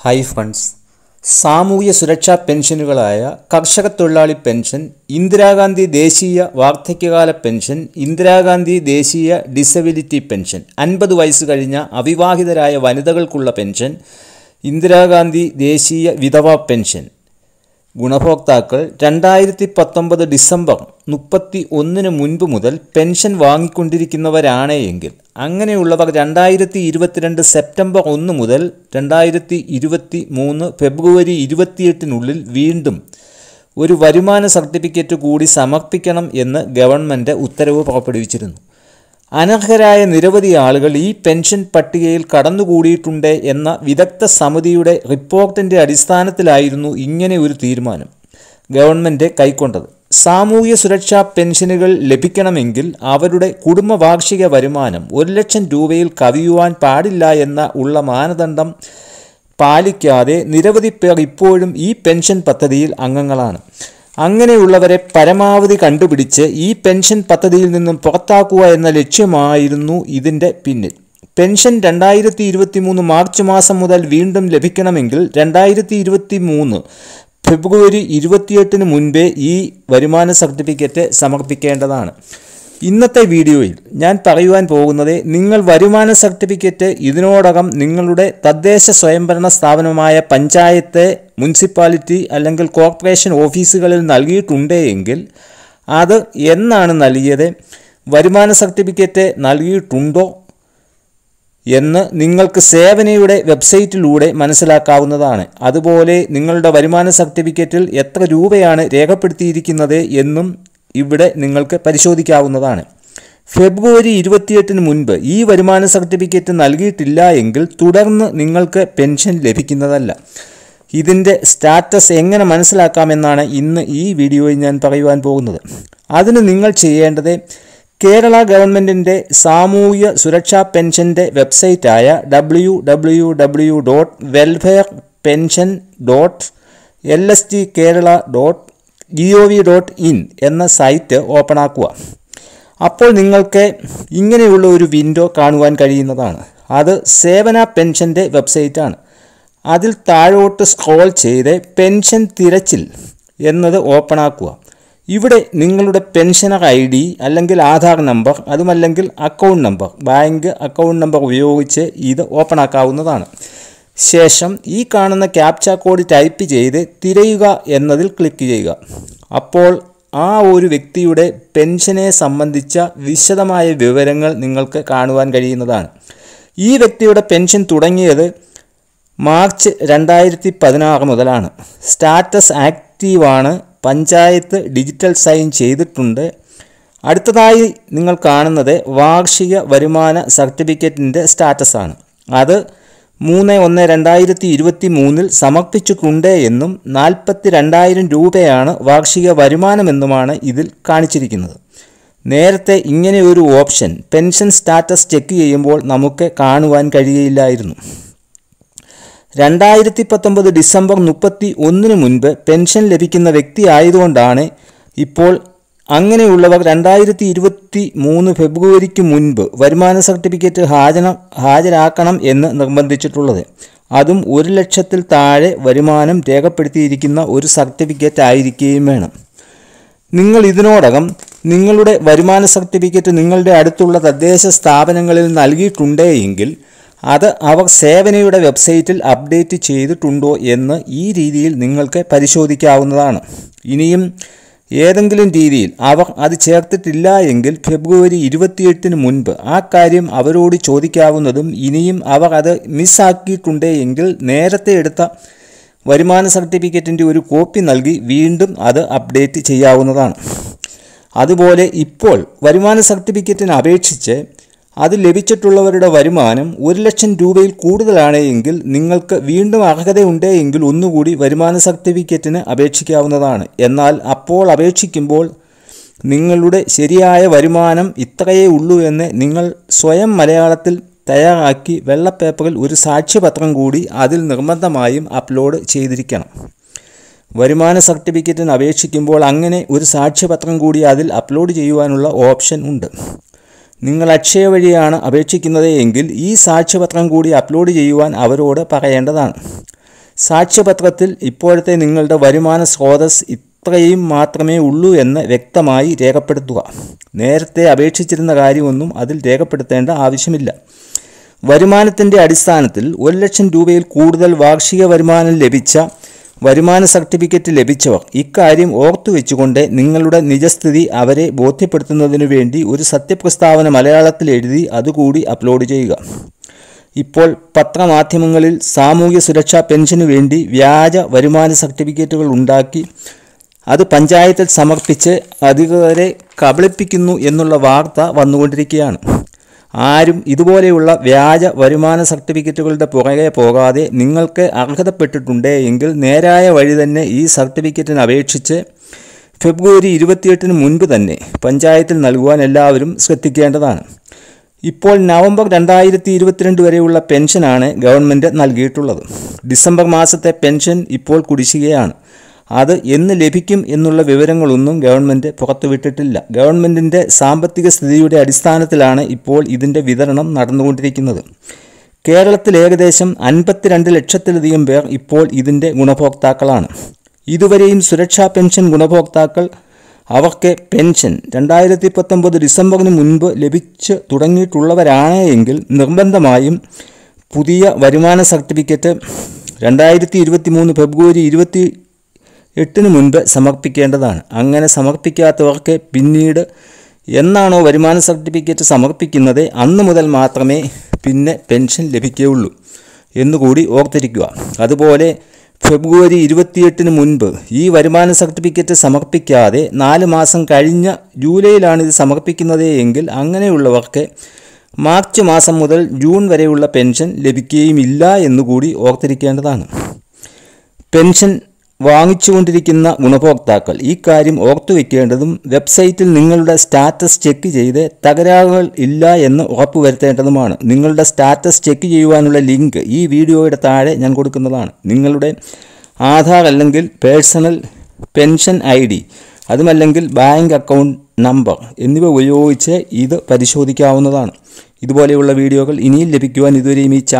Hi funds സാമൂഹ്യ സുരക്ഷാ പെൻഷനുകളായ കർഷക തൊഴിലാളി പെൻഷൻ ഇന്ദിരാഗാന്ധി ദേശീയ വാർദ്ധക്യകാല പെൻഷൻ ഇന്ദിരാഗാന്ധി ദേശീയ ഡിസബിലിറ്റി പെൻഷൻ അൻപത് വയസ്സ് കഴിഞ്ഞ അവിവാഹിതരായ വനിതകൾക്കുള്ള പെൻഷൻ ഇന്ദിരാഗാന്ധി ദേശീയ വിധവ പെൻഷൻ. ഗുണഭോക്താക്കൾ രണ്ടായിരത്തി പത്തൊമ്പത് ഡിസംബർ മുപ്പത്തി ഒന്നിന് മുൻപ് മുതൽ പെൻഷൻ വാങ്ങിക്കൊണ്ടിരിക്കുന്നവരാണ് എങ്കിൽ അങ്ങനെയുള്ളവർ രണ്ടായിരത്തി ഇരുപത്തിരണ്ട് സെപ്റ്റംബർ ഒന്ന് മുതൽ രണ്ടായിരത്തി ഇരുപത്തി മൂന്ന് ഫെബ്രുവരി ഇരുപത്തിയെട്ടിനുള്ളിൽ വീണ്ടും ഒരു വരുമാന സർട്ടിഫിക്കറ്റ് കൂടി സമർപ്പിക്കണം എന്ന് ഗവൺമെന്റ് ഉത്തരവ് പുറപ്പെടുവിച്ചിരുന്നു. അനർഹരായ നിരവധി ആളുകൾ ഈ പെൻഷൻ പട്ടികയിൽ കടന്നുകൂടിയിട്ടുണ്ട് എന്ന വിദഗ്ധ സമിതിയുടെ റിപ്പോർട്ടിന്റെ അടിസ്ഥാനത്തിലായിരുന്നു ഇങ്ങനെ ഒരു തീരുമാനം. ഗവൺമെന്റ് കൈക്കൊണ്ടത്. സാമൂഹ്യ സുരക്ഷാ പെൻഷനുകൾ ലഭിക്കണമെങ്കിൽ അവരുടെ കുടുംബ വാർഷിക വരുമാനം ഒരു ലക്ഷം രൂപയിൽ കവിയുവാൻ പാടില്ല എന്ന ഉള്ള മാനദണ്ഡം പാലിക്കാതെ നിരവധി പേർ ഇപ്പോഴും ഈ പെൻഷൻ പദ്ധതിയിൽ അംഗങ്ങളാണ്. അങ്ങനെയുള്ളവരെ പരമാവധി കണ്ടുപിടിച്ച് ഈ പെൻഷൻ പദ്ധതിയിൽ നിന്നും പുറത്താക്കുക എന്ന ലക്ഷ്യമായിരുന്നു ഇതിന്റെ പിന്നിൽ. പെൻഷൻ രണ്ടായിരത്തി ഇരുപത്തി മൂന്ന് മാർച്ച് മാസം മുതൽ വീണ്ടും ലഭിക്കണമെങ്കിൽ രണ്ടായിരത്തി ഇരുപത്തി മൂന്ന് ഫെബ്രുവരി ഇരുപത്തിയെട്ടിന് മുൻപേ ഈ വരുമാന സർട്ടിഫിക്കറ്റ് സമർപ്പിക്കേണ്ടതാണ്. ഇന്നത്തെ വീഡിയോയിൽ ഞാൻ പറയുവാൻ പോകുന്നത് നിങ്ങൾ വരുമാന സർട്ടിഫിക്കറ്റ് ഇതിനോടകം നിങ്ങളുടെ തദ്ദേശ സ്വയംഭരണ സ്ഥാപനമായ പഞ്ചായത്ത് മുനിസിപ്പാലിറ്റി അല്ലെങ്കിൽ കോർപ്പറേഷൻ ഓഫീസുകളിൽ നൽകിയിട്ടുണ്ടെങ്കിൽ അത് എന്നാണ് നൽകിയത്? വരുമാന സർട്ടിഫിക്കറ്റ് നൽകിയിട്ടുണ്ടോ എന്ന് നിങ്ങൾക്ക് സേവനയുടെ വെബ്സൈറ്റിലൂടെ മനസ്സിലാക്കാവുന്നതാണ്. അതുപോലെ നിങ്ങളുടെ വരുമാന സർട്ടിഫിക്കറ്റിൽ എത്ര രൂപയാണ് രേഖപ്പെടുത്തിയിരിക്കുന്നത് എന്നും ഇവിടെ നിങ്ങൾക്ക് പരിശോധിക്കാവുന്നതാണ്. ഫെബ്രുവരി ഇരുപത്തിയെട്ടിന് മുൻപ് ഈ വരുമാന സർട്ടിഫിക്കറ്റ് നൽകിയിട്ടില്ല എങ്കിൽ തുടർന്ന് നിങ്ങൾക്ക് പെൻഷൻ ലഭിക്കുന്നതല്ല. ഇതിന്റെ സ്റ്റാറ്റസ് എങ്ങനെ മനസ്സിലാക്കാമെന്നാണ് ഇന്ന് ഈ വീഡിയോയിൽ ഞാൻ പറയുവാൻ പോകുന്നത്. അതിന് നിങ്ങൾ ചെയ്യേണ്ടത് കേരള ഗവൺമെന്റിന്റെ സാമൂഹ്യ സുരക്ഷാ പെൻഷന്റെ വെബ്സൈറ്റായ W W W dot welfare pension dot L S T Kerala dot G O V dot in എന്ന സൈറ്റ് ഓപ്പൺ ആക്കുക. അപ്പോൾ നിങ്ങൾക്ക് ഇങ്ങനെയുള്ള ഒരു വിൻഡോ കാണുവാൻ കഴിയുന്നതാണ്. അത് സേവന പെൻഷന്റെ വെബ്സൈറ്റാണ് അതിൽ താഴോട്ട് സ്ക്രോൾ ചെയ്ത് പെൻഷൻ തിരച്ചിൽ എന്നത് ഓപ്പൺ ആക്കുക. ഇവിടെ നിങ്ങളുടെ പെൻഷനർ ഐ ഡി അല്ലെങ്കിൽ ആധാർ നമ്പർ അതുമല്ലെങ്കിൽ account number bank account number ഉപയോഗിച്ച് ഇത് ഓപ്പൺ ആക്കാവുന്നതാണ്. ശേഷം ഈ കാണുന്ന ക്യാപ്ച കോഡ് ടൈപ്പ് ചെയ്ത് തിരയുക എന്നതിൽ ക്ലിക്ക് ചെയ്യുക. അപ്പോൾ ആ ഒരു വ്യക്തിയുടെ പെൻഷനെ സംബന്ധിച്ച വിശദമായ വിവരങ്ങൾ നിങ്ങൾക്ക് കാണുവാൻ കഴിയുന്നതാണ്. ഈ വ്യക്തിയുടെ പെൻഷൻ തുടങ്ങിയത് മാർച്ച് രണ്ടായിരത്തി പതിനാറ് മുതലാണ്. സ്റ്റാറ്റസ് ആക്റ്റീവാണ്. പഞ്ചായത്ത് ഡിജിറ്റൽ സൈൻ ചെയ്തിട്ടുണ്ട്. അടുത്തതായി നിങ്ങൾ കാണുന്നത് വാർഷിക വരുമാന സർട്ടിഫിക്കറ്റിന്റെ സ്റ്റാറ്റസാണ്. അത് മൂന്ന് ഒന്ന് രണ്ടായിരത്തി ഇരുപത്തി മൂന്നിൽ സമർപ്പിച്ചിട്ടുണ്ട് എന്നും നാൽപ്പത്തി രണ്ടായിരം രൂപയാണ് വാർഷിക വരുമാനമെന്നുമാണ് ഇതിൽ കാണിച്ചിരിക്കുന്നത്. നേരത്തെ ഇങ്ങനെ ഒരു ഓപ്ഷൻ പെൻഷൻ സ്റ്റാറ്റസ് ചെക്ക് ചെയ്യുമ്പോൾ നമുക്ക് കാണുവാൻ കഴിയില്ലായിരുന്നു. രണ്ടായിരത്തി പത്തൊമ്പത് ഡിസംബർ മുപ്പത്തി ഒന്നിന് മുൻപ് പെൻഷൻ ലഭിക്കുന്ന വ്യക്തി ആയതുകൊണ്ടാണ് ഇപ്പോൾ അങ്ങനെയുള്ളവർ രണ്ടായിരത്തി ഇരുപത്തി മൂന്ന് ഫെബ്രുവരിക്ക് മുൻപ് വരുമാന സർട്ടിഫിക്കറ്റ് ഹാജന ഹാജരാക്കണം എന്ന് നിർബന്ധിച്ചിട്ടുള്ളത്. അതും ഒരു ലക്ഷത്തിൽ താഴെ വരുമാനം രേഖപ്പെടുത്തിയിരിക്കുന്ന ഒരു സർട്ടിഫിക്കറ്റ് ആയിരിക്കുകയും വേണം നിങ്ങൾ ഇതിനോടകം നിങ്ങളുടെ വരുമാന സർട്ടിഫിക്കറ്റ് നിങ്ങളുടെ അടുത്തുള്ള തദ്ദേശ സ്ഥാപനങ്ങളിൽ നൽകിയിട്ടുണ്ടെങ്കിൽ അത് അവർ സേവനയുടെ വെബ്സൈറ്റിൽ അപ്ഡേറ്റ് ചെയ്തിട്ടുണ്ടോ എന്ന് ഈ രീതിയിൽ നിങ്ങൾക്ക് പരിശോധിക്കാവുന്നതാണ്. ഇനിയും ഏതെങ്കിലും രീതിയിൽ അവർ അത് ചേർത്തിട്ടില്ല എങ്കിൽ ഫെബ്രുവരി ഇരുപത്തിയെട്ടിന് മുൻപ് ആ കാര്യം അവരോട് ചോദിക്കാവുന്നതും ഇനിയും അവർ അത് മിസ്സാക്കിയിട്ടുണ്ടേ എങ്കിൽ നേരത്തെ എടുത്ത വരുമാന സർട്ടിഫിക്കറ്റിന്റെ ഒരു കോപ്പി നൽകി വീണ്ടും അത് അപ്ഡേറ്റ് ചെയ്യാവുന്നതാണ്. അതുപോലെ ഇപ്പോൾ വരുമാന സർട്ടിഫിക്കറ്റിന് അപേക്ഷിച്ച് അത് ലഭിച്ചിട്ടുള്ളവരുടെ വരുമാനം ഒരു ലക്ഷം രൂപയിൽ കൂടുതലാണ് എങ്കിൽ നിങ്ങൾക്ക് വീണ്ടും അർഹതയുണ്ട് എങ്കിൽ ഒന്നുകൂടി വരുമാന സർട്ടിഫിക്കറ്റിന് അപേക്ഷിക്കാവുന്നതാണ്. എന്നാൽ അപ്പോൾ അപേക്ഷിക്കുമ്പോൾ നിങ്ങളുടെ ശരിയായ വരുമാനം ഇത്രയേ ഉള്ളൂ എന്ന് നിങ്ങൾ സ്വയം മലയാളത്തിൽ തയ്യാറാക്കി വെള്ളപ്പേപ്പറിൽ ഒരു സാക്ഷ്യപത്രം കൂടി അതിൽ നിർബന്ധമായും അപ്ലോഡ് ചെയ്തിരിക്കണം. വരുമാന സർട്ടിഫിക്കറ്റിന് അപേക്ഷിക്കുമ്പോൾ അങ്ങനെ ഒരു സാക്ഷ്യപത്രം കൂടി അതിൽ അപ്ലോഡ് ചെയ്യുവാനുള്ള ഓപ്ഷൻ ഉണ്ട്. നിങ്ങൾ അക്ഷയ വഴിയാണ് അപേക്ഷിക്കുന്നത് എങ്കിൽ ഈ സാക്ഷ്യപത്രം കൂടി അപ്ലോഡ് ചെയ്യുവാൻ അവരോട് പറയേണ്ടതാണ്. സാക്ഷ്യപത്രത്തിൽ ഇപ്പോഴത്തെ നിങ്ങളുടെ വരുമാന സ്രോതസ് ഇത്രയും മാത്രമേ ഉള്ളൂ എന്ന് വ്യക്തമായി രേഖപ്പെടുത്തുക. നേരത്തെ അപേക്ഷിച്ചിരുന്ന കാര്യമൊന്നും അതിൽ രേഖപ്പെടുത്തേണ്ട ആവശ്യമില്ല. വരുമാനത്തിന്റെ അടിസ്ഥാനത്തിൽ ഒരു ലക്ഷം രൂപയിൽ കൂടുതൽ വാർഷിക വരുമാനം ലഭിച്ച വരുമാന സർട്ടിഫിക്കറ്റ് ലഭിച്ചവർ ഇക്കാര്യം ഓർത്തു വെച്ചുകൊണ്ട് നിങ്ങളുടെ നിജസ്ഥിതി അവരെ ബോധ്യപ്പെടുത്തുന്നതിനു വേണ്ടി ഒരു സത്യപ്രസ്താവന മലയാളത്തിൽ എഴുതി അതുകൂടി അപ്ലോഡ് ചെയ്യുക. ഇപ്പോൾ പത്രമാധ്യമങ്ങളിൽ സാമൂഹ്യ സുരക്ഷാ പെൻഷനു വേണ്ടി വ്യാജ വരുമാന സർട്ടിഫിക്കറ്റുകൾ ഉണ്ടാക്കി അത് പഞ്ചായത്തിൽ സമർപ്പിച്ച് അധികൃതരെ കബളിപ്പിക്കുന്നു എന്നുള്ള വാർത്ത വന്നുകൊണ്ടിരിക്കുകയാണ്. ആരും ഇതുപോലെയുള്ള വ്യാജ വരുമാന സർട്ടിഫിക്കറ്റുകളുടെ പുറകെ പോകാതെ നിങ്ങൾക്ക് അർഹതപ്പെട്ടിട്ടുണ്ട് എങ്കിൽ നേരായ വഴി തന്നെ ഈ സർട്ടിഫിക്കറ്റിന് അപേക്ഷിച്ച് ഫെബ്രുവരി ഇരുപത്തിയെട്ടിന് മുൻപ് തന്നെ പഞ്ചായത്തിൽ നൽകുവാൻ എല്ലാവരും ശ്രദ്ധിക്കേണ്ടതാണ്. ഇപ്പോൾ നവംബർ രണ്ടായിരത്തി ഇരുപത്തിരണ്ട് വരെയുള്ള പെൻഷനാണ് ഗവൺമെന്റ് നൽകിയിട്ടുള്ളത്. ഡിസംബർ മാസത്തെ പെൻഷൻ ഇപ്പോൾ കുടിശ്ശികയാണ്. അത് എന്ന് ലഭിക്കും എന്നുള്ള വിവരങ്ങളൊന്നും ഗവൺമെന്റ് പുറത്തുവിട്ടിട്ടില്ല. ഗവൺമെന്റിന്റെ സാമ്പത്തിക സ്ഥിതിയുടെ അടിസ്ഥാനത്തിലാണ് ഇപ്പോൾ ഇതിന്റെ വിതരണം നടന്നുകൊണ്ടിരിക്കുന്നത്. കേരളത്തിൽ ഏകദേശം അൻപത്തിരണ്ട് ലക്ഷത്തിലധികം പേർ ഇപ്പോൾ ഇതിന്റെ ഗുണഭോക്താക്കളാണ്. ഇതുവരെയും സുരക്ഷാ പെൻഷൻ ഗുണഭോക്താക്കൾ അവർക്ക് പെൻഷൻ രണ്ടായിരത്തി പത്തൊമ്പത് ഡിസംബറിന് മുൻപ് ലഭിച്ചു തുടങ്ങിയിട്ടുള്ളവരാണ് എങ്കിൽ നിർബന്ധമായും പുതിയ വരുമാന സർട്ടിഫിക്കറ്റ് രണ്ടായിരത്തി ഇരുപത്തി മൂന്ന് ഫെബ്രുവരി ഇരുപത്തി എട്ടിന് മുൻപ് സമർപ്പിക്കേണ്ടതാണ്. അങ്ങനെ സമർപ്പിക്കാത്തവർക്ക് പിന്നീട് എന്നാണോ വരുമാന സർട്ടിഫിക്കറ്റ് സമർപ്പിക്കുന്നത് അന്ന് മുതൽ മാത്രമേ പിന്നെ പെൻഷൻ ലഭിക്കുകയുള്ളൂ എന്നുകൂടി ഓർത്തിരിക്കുക. അതുപോലെ ഫെബ്രുവരി ഇരുപത്തിയെട്ടിന് മുൻപ് ഈ വരുമാന സർട്ടിഫിക്കറ്റ് സമർപ്പിക്കാതെ നാല് മാസം കഴിഞ്ഞ ജൂലൈയിലാണ് ഇത് സമർപ്പിക്കുന്നത് എങ്കിൽ അങ്ങനെയുള്ളവർക്ക് മാർച്ച് മാസം മുതൽ ജൂൺ വരെയുള്ള പെൻഷൻ ലഭിക്കുകയുമില്ല എന്നുകൂടി ഓർത്തിരിക്കേണ്ടതാണ്. പെൻഷൻ വാങ്ങിച്ചുകൊണ്ടിരിക്കുന്ന ഗുണഭോക്താക്കൾ. ഈ കാര്യം ഓർത്തു വയ്ക്കേണ്ടതും വെബ്സൈറ്റിൽ നിങ്ങളുടെ സ്റ്റാറ്റസ് ചെക്ക് ചെയ്ത് തകരാറുകൾ ഇല്ല എന്ന് ഉറപ്പുവരുത്തേണ്ടതുമാണ് നിങ്ങളുടെ സ്റ്റാറ്റസ് ചെക്ക് ചെയ്യുവാനുള്ള ലിങ്ക് ഈ വീഡിയോയുടെ താഴെ ഞാൻ കൊടുക്കുന്നതാണ്. നിങ്ങളുടെ ആധാർ അല്ലെങ്കിൽ പേഴ്സണൽ പെൻഷൻ ഐ ഡി അതുമല്ലെങ്കിൽ ബാങ്ക് അക്കൗണ്ട് നമ്പർ എന്നിവ ഉപയോഗിച്ച് ഇത് പരിശോധിക്കാവുന്നതാണ്. ഇതുപോലെയുള്ള വീഡിയോകൾ ഇനിയും ലഭിക്കുവാൻ ഇതുവരെയും ഈ ചാ